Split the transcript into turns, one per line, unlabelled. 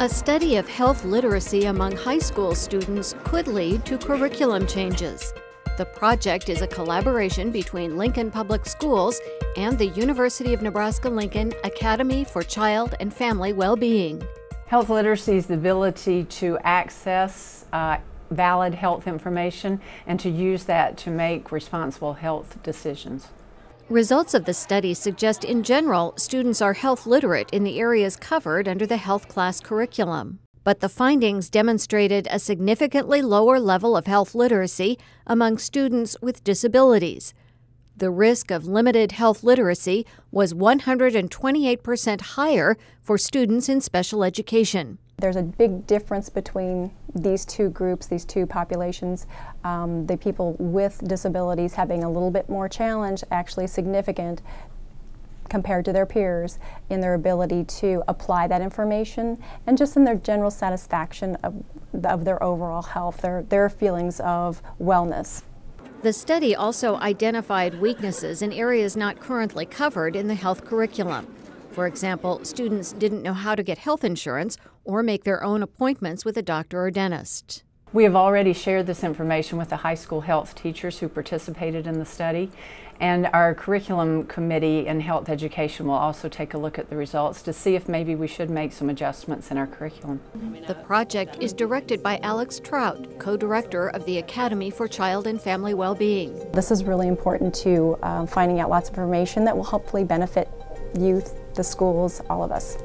A study of health literacy among high school students could lead to curriculum changes. The project is a collaboration between Lincoln Public Schools and the University of Nebraska Lincoln Academy for Child and Family Well-Being.
Health literacy is the ability to access uh, valid health information and to use that to make responsible health decisions.
Results of the study suggest in general students are health literate in the areas covered under the health class curriculum. But the findings demonstrated a significantly lower level of health literacy among students with disabilities. The risk of limited health literacy was 128% higher for students in special education.
There's a big difference between these two groups, these two populations. Um, the people with disabilities having a little bit more challenge, actually significant compared to their peers in their ability to apply that information and just in their general satisfaction of, of their overall health, their, their feelings of wellness.
The study also identified weaknesses in areas not currently covered in the health curriculum. For example, students didn't know how to get health insurance or make their own appointments with a doctor or dentist.
We have already shared this information with the high school health teachers who participated in the study, and our curriculum committee in health education will also take a look at the results to see if maybe we should make some adjustments in our curriculum.
The project is directed by Alex Trout, co-director of the Academy for Child and Family Well-Being.
This is really important to um, finding out lots of information that will hopefully benefit youth, the schools, all of us.